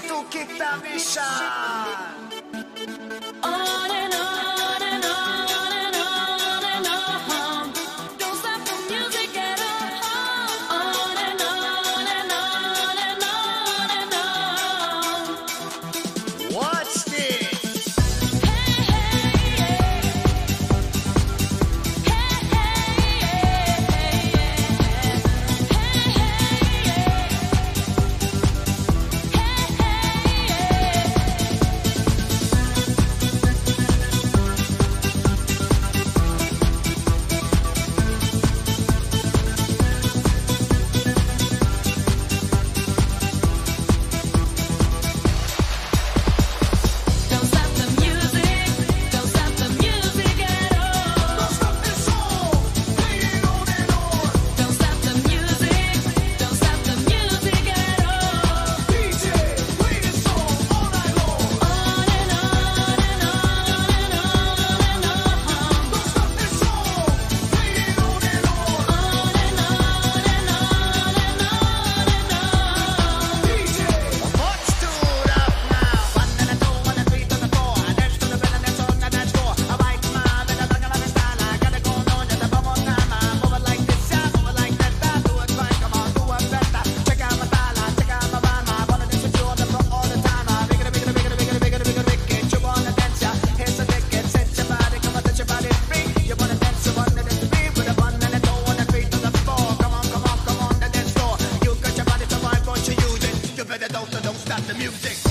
tu que tá bichado. So don't stop the music.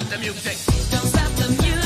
stop the music. Don't stop the music.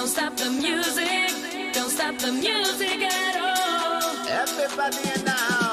Don't stop the music. Don't stop the music at all. Everybody now.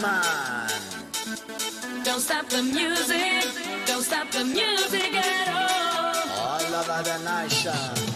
Man. Don't stop the music. Don't stop the music at all. All over the nation.